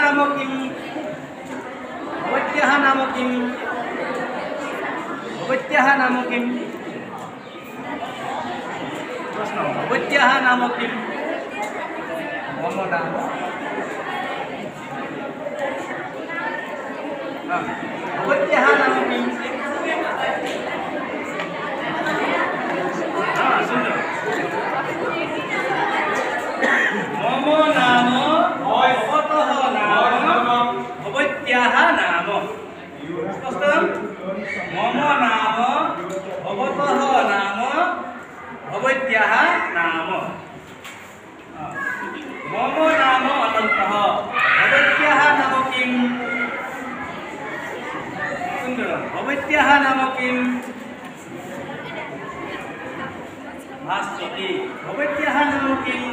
नाम किं भवत्याः नाम किं भवत्याः नाम किं प्रश्नः भवत्याः नाम किं मम नाम हा, भवत्याः नाम किं हा, सुन्दरं मम नाम भवतः नाम भवत्याः नाम स्पष्टं मम नाम भवतः नाम भवत्याः नाम मम नाम अनन्तः भवत्याः नाम किम् सुन्दरं भवत्याः नाम किम् भास्वती भवत्याः नाम किम्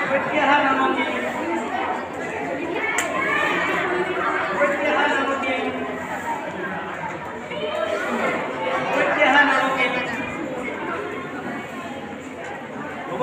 भवत्याः नाम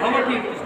How much is